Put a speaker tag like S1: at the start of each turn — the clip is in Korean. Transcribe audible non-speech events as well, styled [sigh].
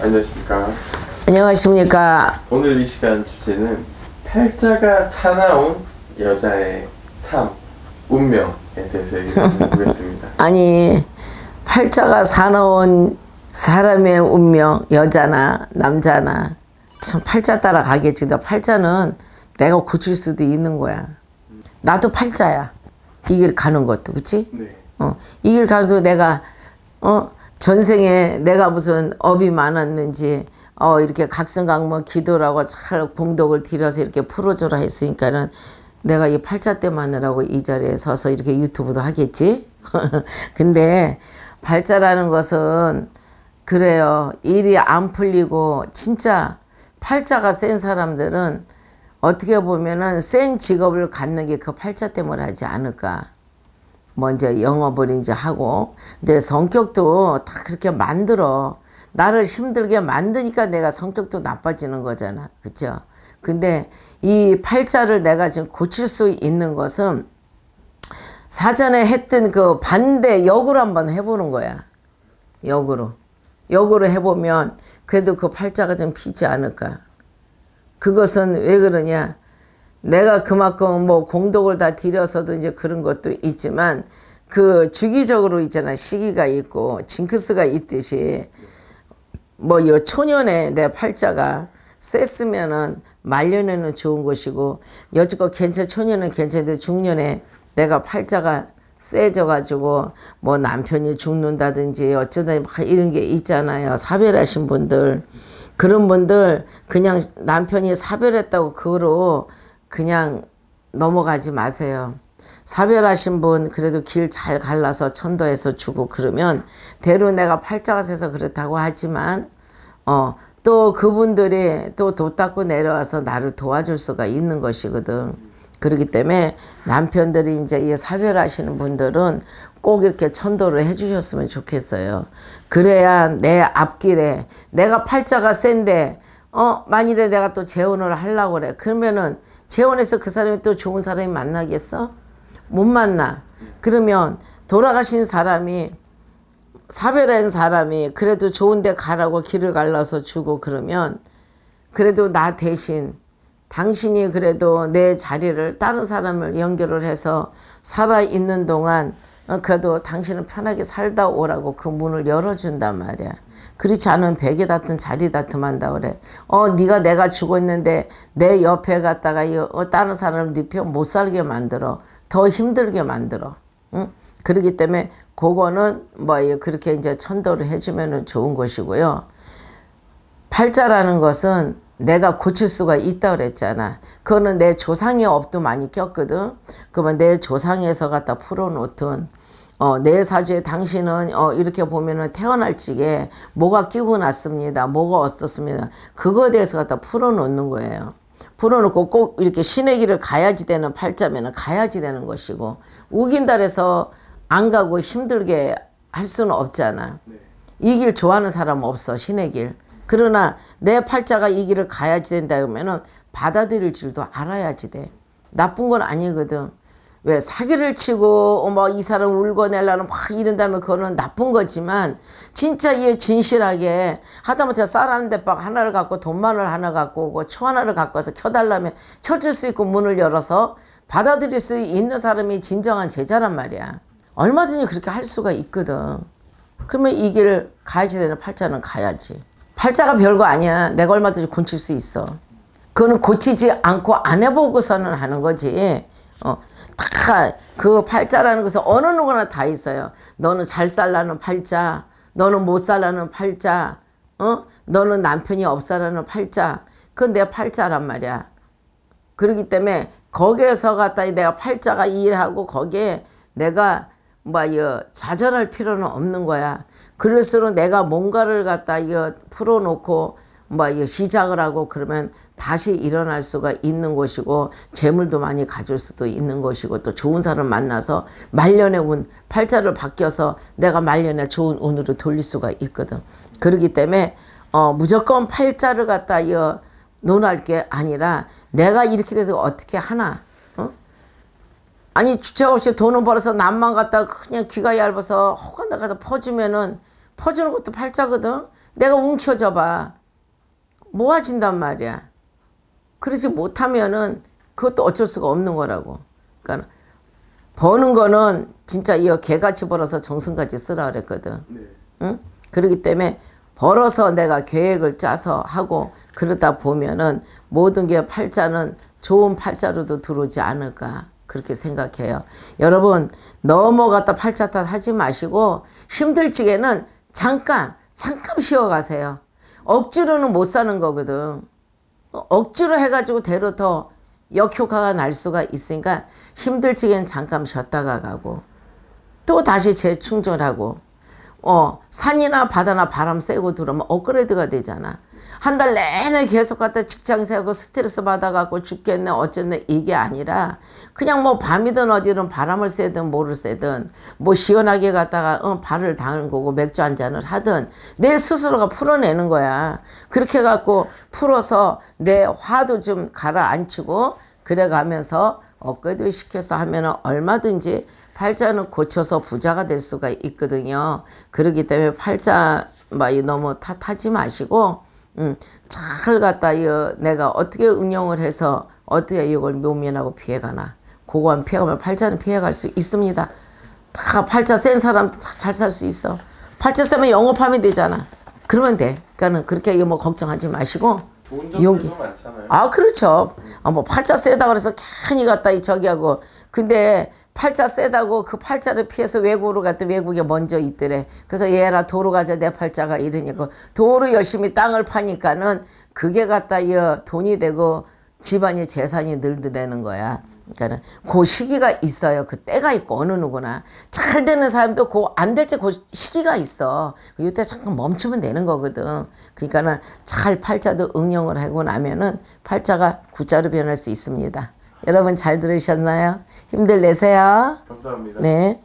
S1: 안녕하십니까.
S2: 안녕하십니까.
S1: 오늘 이 시간 주제는 팔자가 사나운 여자의 삶, 운명에 대해서 얘기해 보겠습니다. [laughs]
S2: 아니 팔자가 사나운 사람의 운명 여자나 남자나 참 팔자 따라 가겠지. 너 팔자는 내가 고칠 수도 있는 거야. 나도 팔자야. 이 길 가는 것도 그치?
S1: 네.
S2: 어, 이 길 가도 내가 어 전생에 내가 무슨 업이 많았는지 어 이렇게 각성각모 기도라고 잘 공덕을 들여서 이렇게 풀어줘라 했으니까는 내가 이 팔자 때 마느라고 이 자리에 서서 이렇게 유튜브도 하겠지. [laughs] 근데 팔자라는 것은 그래요. 일이 안 풀리고 진짜 팔자가 센 사람들은 어떻게 보면은 센 직업을 갖는 게 그 팔자 때문에 하지 않을까. 먼저 영업을 이제 하고 내 성격도 다 그렇게 만들어. 나를 힘들게 만드니까 내가 성격도 나빠지는 거잖아. 그죠 근데 이 팔자를 내가 지금 고칠 수 있는 것은 사전에 했던 그 반대 역으로 한번 해보는 거야. 역으로. 역으로 해보면 그래도 그 팔자가 좀 피지 않을까. 그것은 왜 그러냐 내가 그만큼 뭐 공덕을 다 들여서도 이제 그런 것도 있지만 그 주기적으로 있잖아. 시기가 있고 징크스가 있듯이 뭐 요 초년에 내 팔자가 셌으면은 말년에는 좋은 것이고 여지껏 괜찮 초년은 괜찮은데 중년에 내가 팔자가 세져 가지고 뭐 남편이 죽는다든지 어쩌다 막 이런 게 있잖아요. 사별하신 분들. 그런 분들 그냥 남편이 사별했다고 그거로 그냥 넘어가지 마세요. 사별하신 분 그래도 길 잘 갈라서 천도에서 주고 그러면 대로 내가 팔자가 세서 그렇다고 하지만 어 또 그분들이 또 도 닦고 내려와서 나를 도와줄 수가 있는 것이거든. 그렇기 때문에 남편들이 이제 이 사별하시는 분들은 꼭 이렇게 천도를 해주셨으면 좋겠어요. 그래야 내 앞길에 내가 팔자가 센데 어 만일에 내가 또 재혼을 하려고 그래 그러면은 재혼해서 그 사람이 또 좋은 사람이 만나겠어? 못 만나. 그러면 돌아가신 사람이 사별한 사람이 그래도 좋은 데 가라고 길을 갈라서 주고 그러면 그래도 나 대신 당신이 그래도 내 자리를 다른 사람을 연결을 해서 살아 있는 동안 어, 그래도 당신은 편하게 살다 오라고 그 문을 열어준단 말이야. 그렇지 않으면 베개 닿든 자리 다툼한다 그래. 어 네가 내가 죽었는데 내 옆에 갔다가 어, 다른 사람을 네편못 살게 만들어. 더 힘들게 만들어. 응? 그렇기 때문에 그거는 뭐 그렇게 이제 천도를 해주면 좋은 것이고요. 팔자라는 것은 내가 고칠 수가 있다 그랬잖아. 그거는 내 조상의 업도 많이 꼈거든. 그러면 내 조상에서 갖다 풀어놓든 어, 내 사주에 당신은 어, 이렇게 보면은 태어날 적에 뭐가 끼고 났습니다. 뭐가 없었습니다. 그거에 대해서 갖다 풀어놓는 거예요. 풀어놓고 꼭 이렇게 신의 길을 가야지 되는 팔자면은 가야지 되는 것이고 우긴달에서 안 가고 힘들게 할 수는 없잖아. 이 길 좋아하는 사람 없어 신의 길. 그러나 내 팔자가 이 길을 가야지 된다 그러면은 받아들일 줄도 알아야지 돼. 나쁜 건 아니거든. 왜 사기를 치고 뭐이 사람 울고 내려는 막 이런다면 그거는 나쁜 거지만 진짜 이 진실하게 하다못해 쌀한 대박 하나를 갖고 돈만을 하나 갖고 오고 초 하나를 갖고 와서 켜달라면 켜줄 수 있고 문을 열어서 받아들일 수 있는 사람이 진정한 제자란 말이야. 얼마든지 그렇게 할 수가 있거든. 그러면 이 길을 가야지 되는 팔자는 가야지. 팔자가 별거 아니야. 내가 얼마든지 고칠 수 있어. 그거는 고치지 않고 안 해보고서는 하는 거지. 어, 다그 팔자라는 것은 어느 누구나 다 있어요. 너는 잘 살라는 팔자, 너는 못 살라는 팔자, 어? 너는 남편이 없사라는 팔자. 그건 내 팔자란 말이야. 그러기 때문에 거기에서 갖다 내가 팔자가 일하고 거기에 내가 뭐 이거 좌절할 필요는 없는 거야. 그럴수록 내가 뭔가를 갖다 이거 풀어놓고 뭐 시작을 하고 그러면 다시 일어날 수가 있는 것이고 재물도 많이 가질 수도 있는 것이고 또 좋은 사람 만나서 말년의 운 팔자를 바뀌어서 내가 말년에 좋은 운으로 돌릴 수가 있거든 그러기 때문에 어 무조건 팔자를 갖다 이 논할 게 아니라 내가 이렇게 돼서 어떻게 하나 어? 아니 주책 없이 돈을 벌어서 남만 갖다 그냥 귀가 얇아서 허간 데가다 퍼주면은 퍼주는 것도 팔자거든 내가 움켜줘 봐. 모아진단 말이야. 그러지 못하면은 그것도 어쩔 수가 없는 거라고. 그러니까 버는 거는 진짜 이어 개같이 벌어서 정승같이 쓰라 그랬거든.
S1: 네.
S2: 응? 그렇기 때문에 벌어서 내가 계획을 짜서 하고 그러다 보면은 모든 게 팔자는 좋은 팔자로도 들어오지 않을까 그렇게 생각해요. 여러분 넘어갔다 팔자 탓 하지 마시고 힘들지게는 잠깐 잠깐 쉬어가세요. 억지로는 못 사는 거거든. 어, 억지로 해가지고 대로 더 역효과가 날 수가 있으니까 힘들지게는 잠깐 쉬었다가 가고 또 다시 재충전하고 어 산이나 바다나 바람 세고 들어오면 업그레이드가 되잖아 한 달 내내 계속 갖다 직장 세우고 스트레스 받아갖고 죽겠네 어쨌네 이게 아니라 그냥 뭐 밤이든 어디든 바람을 쐬든 뭐를 쐬든 뭐 시원하게 갔다가 어, 발을 담그고 맥주 한 잔을 하든 내 스스로가 풀어내는 거야 그렇게 해갖고 풀어서 내 화도 좀 가라앉히고 그래가면서 업그레이드 시켜서 하면은 얼마든지 팔자는 고쳐서 부자가 될 수가 있거든요. 그렇기 때문에 팔자 막 너무 탓하지 마시고 음, 잘 갖다 이 내가 어떻게 응용을 해서 어떻게 이걸 묘면하고 피해가나 그거만 피해가면 팔자는 피해갈 수 있습니다. 다 팔자 센 사람 잘살 수 있어. 팔자 세면 영업하면 되잖아. 그러면 돼. 그러니까는 그렇게 이거 뭐 걱정하지 마시고 용기. 아 그렇죠. 아, 뭐 팔자 세다 그래서 괜히 갔다 이 저기 하고 근데 팔자 세다고 그 팔자를 피해서 외국으로 갔더 외국에 먼저 있더래. 그래서 얘라 도로 가자 내 팔자가 이러니까 도로 열심히 땅을 파니까는 그게 갖다 이 돈이 되고 집안이 재산이 늘드내는 거야. 그러니까는 그 시기가 있어요. 그 때가 있고 어느 누구나 잘 되는 사람도 그안 될 때 그 시기가 있어. 이때 잠깐 멈추면 되는 거거든. 그러니까는 잘 팔자도 응용을 하고 나면은 팔자가 구자로 변할 수 있습니다. 여러분 잘 들으셨나요? 힘들 내세요.
S1: 감사합니다.
S2: 네.